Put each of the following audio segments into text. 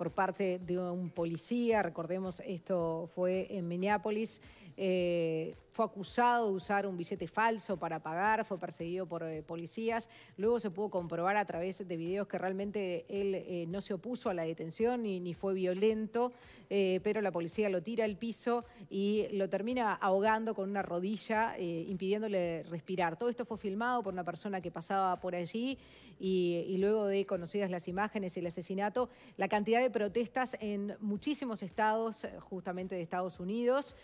por parte de un policía. Recordemos, esto fue en Minneapolis. Eh, fue acusado de usar un billete falso para pagar, fue perseguido por eh, policías. Luego se pudo comprobar a través de videos que realmente él eh, no se opuso a la detención ni, ni fue violento, pero la policía lo tira al piso y lo termina ahogando con una rodilla, impidiéndole respirar. Todo esto fue filmado por una persona que pasaba por allí y, luego de conocidas las imágenes y el asesinato, la cantidad de protestas en muchísimos estados, justamente de Estados Unidos,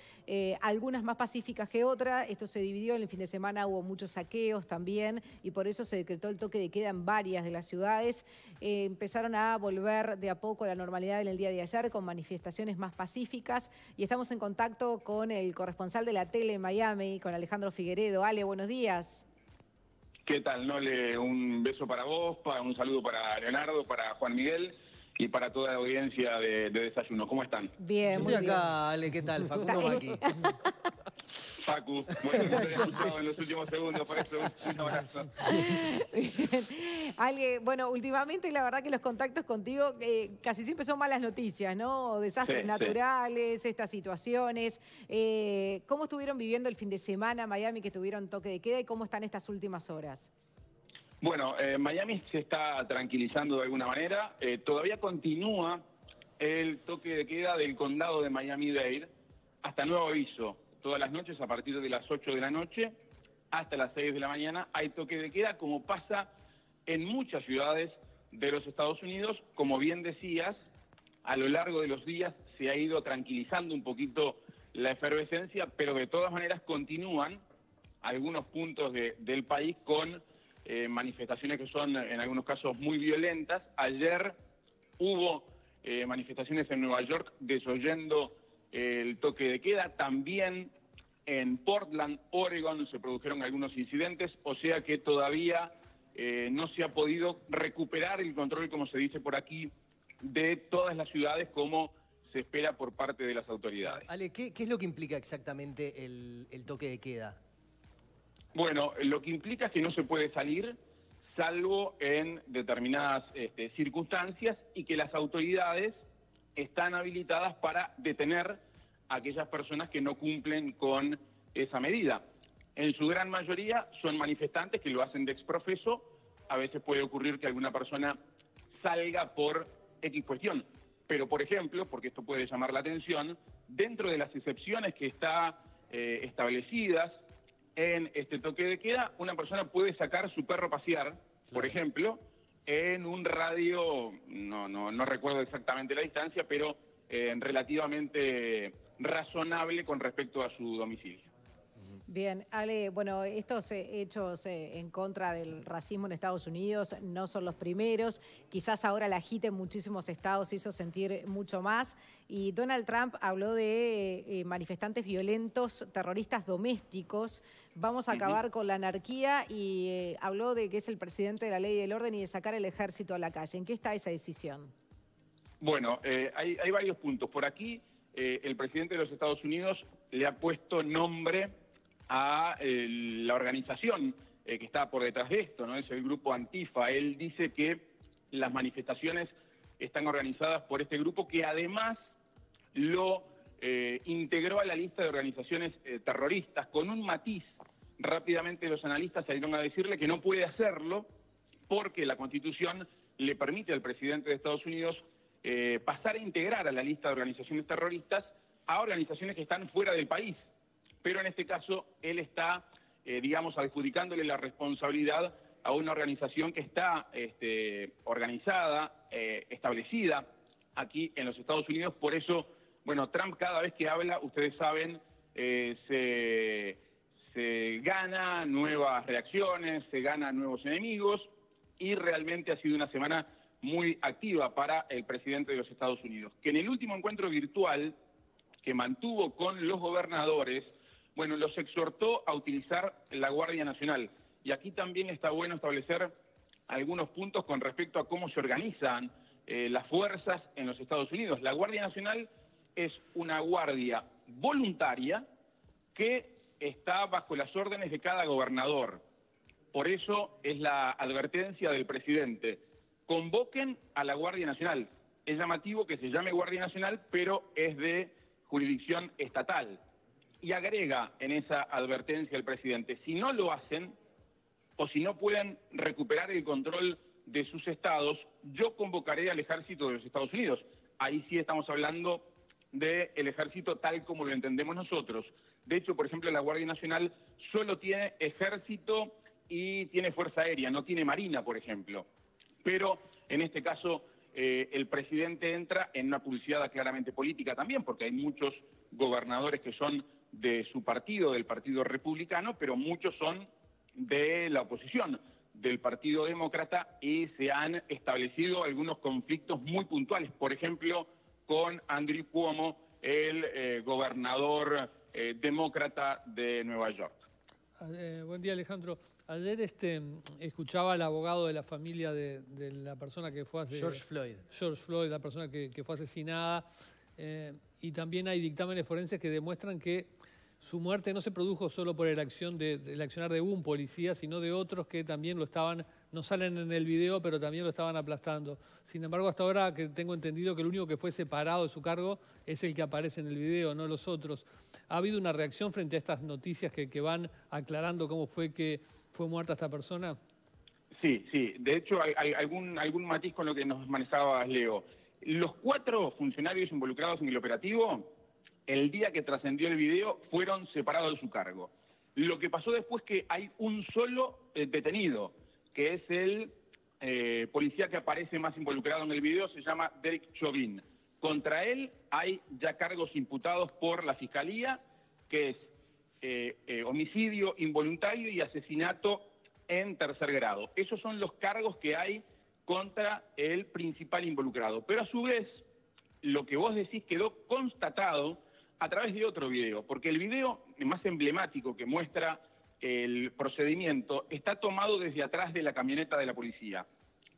algunas más pacíficas que otras. Esto se dividió, en el fin de semana hubo muchos saqueos también y por eso se decretó el toque de queda en varias de las ciudades. Eh, empezaron a volver de a poco a la normalidad en el día de ayer con manifestaciones más pacíficas y estamos en contacto con el corresponsal de la tele en Miami, con Alejandro Figueredo. Ale, buenos días. ¿Qué tal, Nole? Un beso para vos, un saludo para Leonardo, para Juan Miguel y para toda la audiencia de, Desayuno. ¿Cómo están? Bien, muy Estoy acá, Ale, ¿qué tal? Facundo aquí. Facu, escuchado en los últimos segundos, por eso un abrazo. Ale, bueno, últimamente la verdad que los contactos contigo eh, casi siempre son malas noticias, ¿no? Desastres naturales, estas situaciones. Eh, ¿Cómo estuvieron viviendo el fin de semana Miami que tuvieron toque de queda y cómo están estas últimas horas? Bueno, eh, Miami se está tranquilizando de alguna manera. Todavía continúa el toque de queda del condado de Miami-Dade hasta nuevo aviso. Todas las noches, a partir de las 8 de la noche hasta las 6 de la mañana, hay toque de queda, como pasa en muchas ciudades de los Estados Unidos. Como bien decías, a lo largo de los días se ha ido tranquilizando un poquito la efervescencia, pero de todas maneras continúan algunos puntos del país con eh, manifestaciones que son en algunos casos muy violentas. Ayer hubo eh, manifestaciones en Nueva York desoyendo el toque de queda. También en Portland, Oregon, se produjeron algunos incidentes, o sea que todavía eh, no se ha podido recuperar el control, como se dice por aquí, de todas las ciudades como se espera por parte de las autoridades. Ale, ¿qué, es lo que implica exactamente el toque de queda? Bueno, lo que implica es que no se puede salir salvo en determinadas este, circunstancias y que las autoridades están habilitadas para detener a aquellas personas que no cumplen con esa medida. En su gran mayoría son manifestantes que lo hacen de exprofeso. A veces puede ocurrir que alguna persona salga por X cuestión. Pero, por ejemplo, porque esto puede llamar la atención, dentro de las excepciones que están eh, establecidas en este toque de queda, una persona puede sacar su perro a pasear, por ejemplo, en un radio, no, no, no recuerdo exactamente la distancia, pero eh, relativamente razonable con respecto a su domicilio. Bien, Ale, bueno, estos eh, hechos eh, en contra del racismo en Estados Unidos no son los primeros. Quizás ahora la agita en muchísimos estados hizo sentir mucho más. Y Donald Trump habló de eh, manifestantes violentos, terroristas domésticos. Vamos a acabar con la anarquía y habló de que es el presidente de la ley y del orden y de sacar el ejército a la calle. ¿En qué está esa decisión? Bueno, hay, hay, varios puntos. Por aquí, el presidente de los Estados Unidos le ha puesto nombre a la organización eh, que está por detrás de esto, ¿no? Es el grupo Antifa. Él dice que las manifestaciones están organizadas por este grupo que además lo eh, integró a la lista de organizaciones eh, terroristas con un matiz. Rápidamente los analistas salieron a decirle que no puede hacerlo porque la Constitución le permite al presidente de Estados Unidos pasar a integrar a la lista de organizaciones terroristas a organizaciones que están fuera del país pero en este caso él está, eh, digamos, adjudicándole la responsabilidad a una organización que está este, organizada, eh, establecida aquí en los Estados Unidos. Por eso, bueno, Trump cada vez que habla, ustedes saben, eh, se gana nuevas reacciones, se gana nuevos enemigos y realmente ha sido una semana muy activa para el presidente de los Estados Unidos, que en el último encuentro virtual que mantuvo con los gobernadores, bueno, los exhortó a utilizar la Guardia Nacional. Y aquí también está bueno establecer algunos puntos con respecto a cómo se organizan eh, las fuerzas en los Estados Unidos. La Guardia Nacional es una guardia voluntaria que está bajo las órdenes de cada gobernador. Por eso es la advertencia del presidente. Convoquen a la Guardia Nacional. es llamativo que se llame Guardia Nacional, pero es de jurisdicción estatal. Y agrega en esa advertencia el presidente, si no lo hacen o si no pueden recuperar el control de sus estados, yo convocaré al ejército de los Estados Unidos. Ahí sí estamos hablando del ejército tal como lo entendemos nosotros. De hecho, por ejemplo, la Guardia Nacional solo tiene ejército y tiene fuerza aérea, no tiene marina, por ejemplo. Pero en este caso eh, el presidente entra en una publicidad claramente política también, porque hay muchos gobernadores que son de su partido, del Partido Republicano, pero muchos son de la oposición, del Partido Demócrata, y se han establecido algunos conflictos muy puntuales, por ejemplo, con Andrew Cuomo, el eh, gobernador eh, demócrata de Nueva York. Eh, buen día, Alejandro. Ayer este, escuchaba al abogado de la familia de, la persona que fue George Floyd. George Floyd, la persona que, fue asesinada. Eh, y también hay dictámenes forenses que demuestran que su muerte no se produjo solo por el, acción de, el accionar de un policía, sino de otros que también lo estaban, no salen en el video, pero también lo estaban aplastando. Sin embargo, hasta ahora que tengo entendido que el único que fue separado de su cargo es el que aparece en el video, no los otros. ¿Ha habido una reacción frente a estas noticias que, van aclarando cómo fue que fue muerta esta persona? Sí, sí. De hecho, hay, algún, algún matiz con lo que nos manejaba Leo. Los cuatro funcionarios involucrados en el operativo el día que trascendió el video, fueron separados de su cargo. Lo que pasó después es que hay un solo eh, detenido, que es el eh, policía que aparece más involucrado en el video, se llama Derek Chauvin. Contra él hay ya cargos imputados por la Fiscalía, que es eh, homicidio involuntario y asesinato en tercer grado. Esos son los cargos que hay contra el principal involucrado. Pero a su vez, lo que vos decís quedó constatado a través de otro video, porque el video más emblemático que muestra el procedimiento está tomado desde atrás de la camioneta de la policía.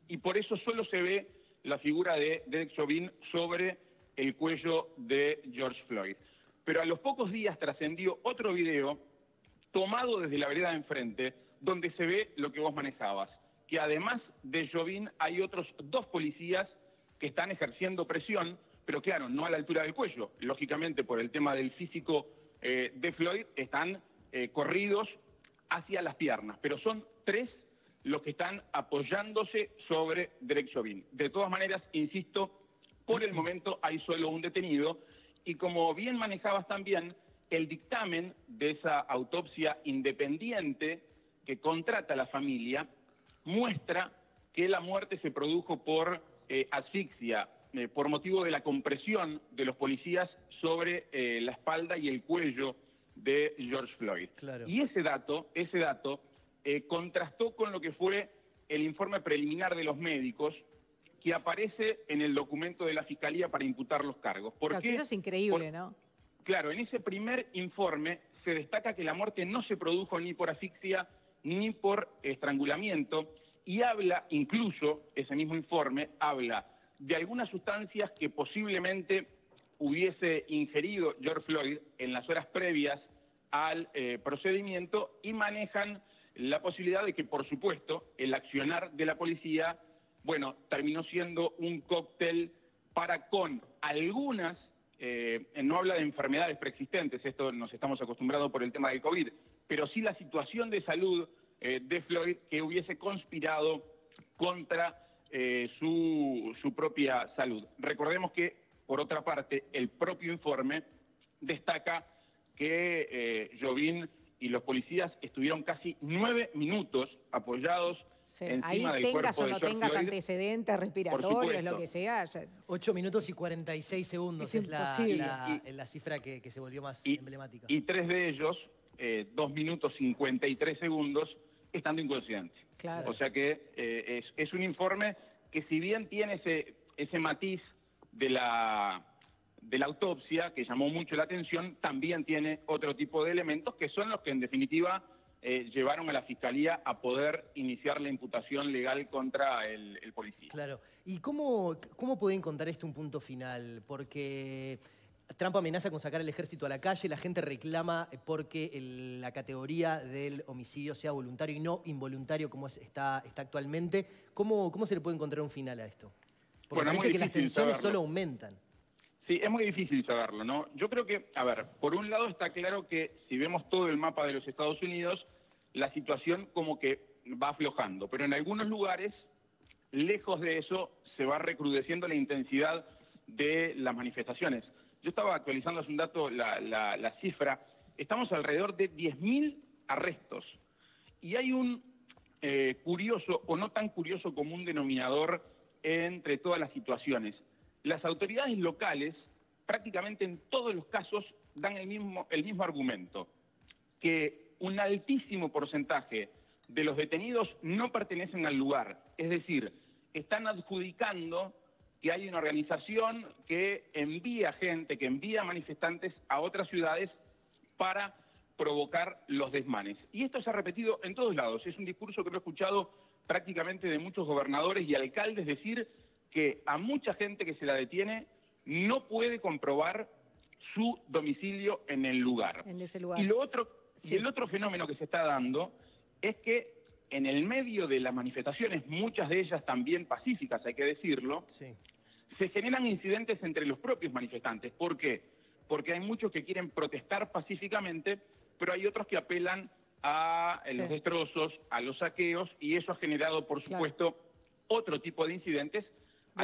Y por eso solo se ve la figura de Derek Chauvin sobre el cuello de George Floyd. Pero a los pocos días trascendió otro video tomado desde la vereda de enfrente, donde se ve lo que vos manejabas, que además de Chauvin hay otros dos policías que están ejerciendo presión pero claro, no a la altura del cuello. Lógicamente, por el tema del físico eh, de Floyd, están eh, corridos hacia las piernas, pero son tres los que están apoyándose sobre Derek Chauvin. De todas maneras, insisto, por el momento hay solo un detenido y como bien manejabas también, el dictamen de esa autopsia independiente que contrata la familia muestra que la muerte se produjo por eh, asfixia eh, por motivo de la compresión de los policías sobre eh, la espalda y el cuello de George Floyd. Y ese dato, ese dato eh, contrastó con lo que fue el informe preliminar de los médicos que aparece en el documento de la Fiscalía para imputar los cargos. Porque, eso es increíble, ¿no? Claro, en ese primer informe se destaca que la muerte no se produjo ni por asfixia ni por estrangulamiento y habla, incluso ese mismo informe, habla de algunas sustancias que posiblemente hubiese ingerido George Floyd en las horas previas al eh, procedimiento y manejan la posibilidad de que, por supuesto, el accionar de la policía, bueno, terminó siendo un cóctel para con algunas, eh, no habla de enfermedades preexistentes, esto nos estamos acostumbrados por el tema del COVID, pero sí la situación de salud eh, de Floyd que hubiese conspirado contra eh, su, su propia salud. Recordemos que, por otra parte, el propio informe destaca que eh, Jovín y los policías estuvieron casi nueve minutos apoyados Ahí tengas o no tengas antecedentes respiratorios, lo que sea. Ocho minutos y 46 segundos es, la, la, cifra que, se volvió más emblemática. Y tres de ellos, eh, dos minutos 53 segundos, estando inconsciente. O sea que eh, es, un informe que si bien tiene ese, ese matiz de la, de la autopsia que llamó mucho la atención, también tiene otro tipo de elementos que son los que en definitiva eh, llevaron a la Fiscalía a poder iniciar la imputación legal contra el, el policía. Claro. ¿Y cómo, cómo pueden contar esto un punto final? Porque Trump amenaza con sacar el ejército a la calle, la gente reclama porque la categoría del homicidio sea voluntario y no involuntario como está, está actualmente. ¿Cómo, ¿Cómo se le puede encontrar un final a esto? Porque parece que las tensiones solo aumentan. Sí, es muy difícil saberlo, ¿no? Yo creo que, a ver, por un lado está claro que si vemos todo el mapa de los Estados Unidos, la situación como que va aflojando, pero en algunos lugares, lejos de eso, se va recrudeciendo la intensidad de las manifestaciones. Yo estaba actualizando hace un dato la, cifra, estamos alrededor de 10.000 arrestos y hay un eh, curioso o no tan curioso común denominador entre todas las situaciones. Las autoridades locales prácticamente en todos los casos dan el mismo, el mismo argumento, que un altísimo porcentaje de los detenidos no pertenecen al lugar, es decir, están adjudicando que hay una organización que envía gente, que envía manifestantes a otras ciudades para provocar los desmanes. Y esto se ha repetido en todos lados. Es un discurso que lo he escuchado prácticamente de muchos gobernadores y alcaldes decir que a mucha gente que se la detiene no puede comprobar su domicilio en el lugar. En ese lugar. Y lo otro, y el otro fenómeno que se está dando es que en el medio de las manifestaciones, muchas de ellas también pacíficas, hay que decirlo, se generan incidentes entre los propios manifestantes. ¿Por qué? Porque hay muchos que quieren protestar pacíficamente, pero hay otros que apelan a los destrozos, a los saqueos, y eso ha generado, por supuesto, otro tipo de incidentes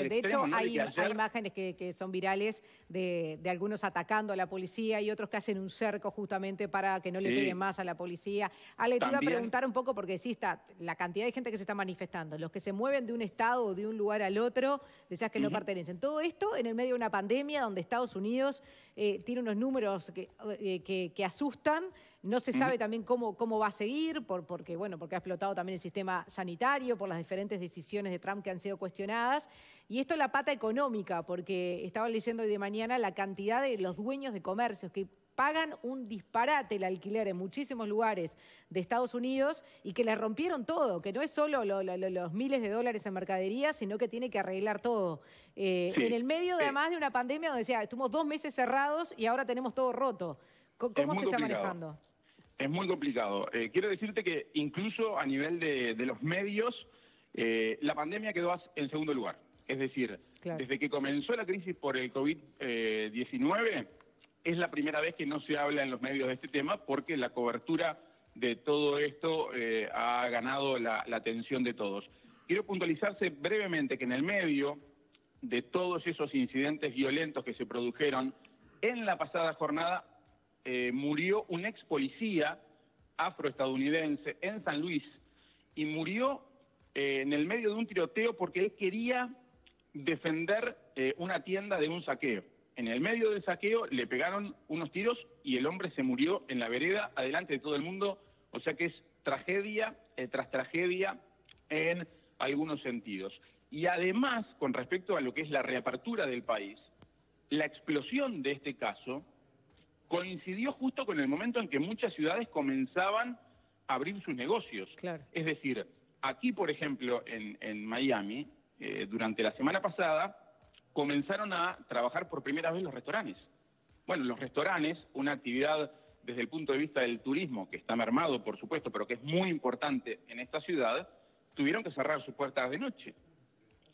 de hecho, hay, imágenes que, son virales de, algunos atacando a la policía y otros que hacen un cerco justamente para que no le peguen más a la policía. Ale, te iba a preguntar un poco, porque sí está la cantidad de gente que se está manifestando, los que se mueven de un estado o de un lugar al otro, decías que no pertenecen. Todo esto en el medio de una pandemia donde Estados Unidos eh, tiene unos números que, eh, que asustan no se sabe también cómo, cómo va a seguir, por, porque, bueno, porque ha explotado también el sistema sanitario, por las diferentes decisiones de Trump que han sido cuestionadas. Y esto es la pata económica, porque estaba leyendo hoy de mañana la cantidad de los dueños de comercios que pagan un disparate el alquiler en muchísimos lugares de Estados Unidos y que le rompieron todo, que no es solo los miles de dólares en mercadería, sino que tiene que arreglar todo. Eh, en el medio, además, de una pandemia donde decía, estuvimos dos meses cerrados y ahora tenemos todo roto. ¿Cómo, se está manejando? Es muy complicado. Eh, quiero decirte que incluso a nivel de, los medios, eh, la pandemia quedó en segundo lugar. Es decir, desde que comenzó la crisis por el COVID-19, es la primera vez que no se habla en los medios de este tema porque la cobertura de todo esto eh, ha ganado la, la atención de todos. Quiero puntualizarse brevemente que en el medio de todos esos incidentes violentos que se produjeron en la pasada jornada eh, murió un ex policía afroestadounidense en San Luis y murió eh, en el medio de un tiroteo porque él quería defender eh, una tienda de un saqueo. En el medio del saqueo le pegaron unos tiros y el hombre se murió en la vereda, adelante de todo el mundo. O sea que es tragedia tras tragedia en algunos sentidos. Y además, con respecto a lo que es la reapertura del país, la explosión de este caso coincidió justo con el momento en que muchas ciudades comenzaban a abrir sus negocios. Es decir, aquí, por ejemplo, en, Miami, eh, durante la semana pasada, comenzaron a trabajar por primera vez los restaurantes. Bueno, los restaurantes, una actividad desde el punto de vista del turismo, que está mermado, por supuesto, pero que es muy importante en esta ciudad, tuvieron que cerrar sus puertas de noche.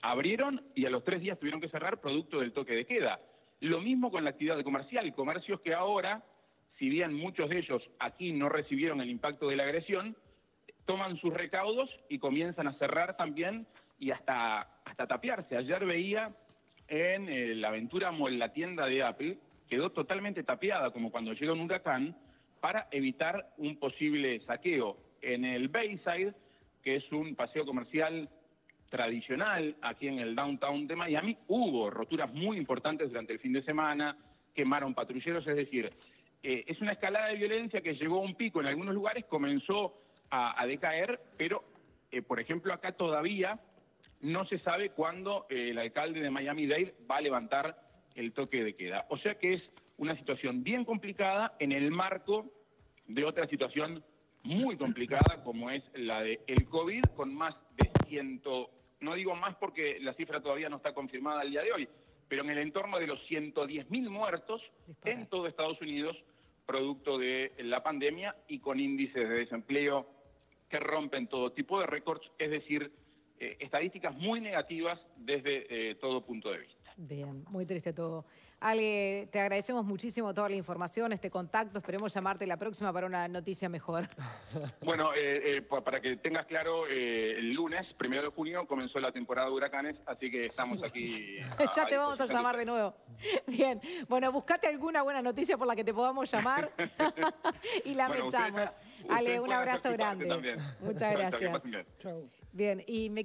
Abrieron y a los tres días tuvieron que cerrar producto del toque de queda. Lo mismo con la actividad comercial, comercios que ahora, si bien muchos de ellos aquí no recibieron el impacto de la agresión, toman sus recaudos y comienzan a cerrar también y hasta, hasta tapiarse. Ayer veía en eh, la Aventura Mall, la tienda de Apple, quedó totalmente tapiada, como cuando llega un huracán, para evitar un posible saqueo. En el Bayside, que es un paseo comercial tradicional aquí en el downtown de Miami, hubo roturas muy importantes durante el fin de semana, quemaron patrulleros, es decir, eh, es una escalada de violencia que llegó a un pico en algunos lugares, comenzó a, decaer, pero, eh, por ejemplo, acá todavía no se sabe cuándo eh, el alcalde de Miami-Dade va a levantar el toque de queda. O sea que es una situación bien complicada en el marco de otra situación muy complicada como es la del el COVID, con más de ciento no digo más porque la cifra todavía no está confirmada al día de hoy, pero en el entorno de los 110.000 muertos en todo Estados Unidos, producto de la pandemia y con índices de desempleo que rompen todo tipo de récords, es decir, estadísticas muy negativas desde todo punto de vista. Bien, muy triste todo. Ale, te agradecemos muchísimo toda la información, este contacto. Esperemos llamarte la próxima para una noticia mejor. Bueno, eh, eh, para que tengas claro, eh, el lunes, primero de junio, comenzó la temporada de huracanes, así que estamos aquí. ya te vamos a llamar de nuevo. Bien, bueno, buscate alguna buena noticia por la que te podamos llamar y la mechamos. Ale, un abrazo grande. Muchas gracias. Bien, y me